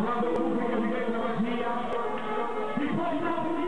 Cuando un pequeño de la magia, si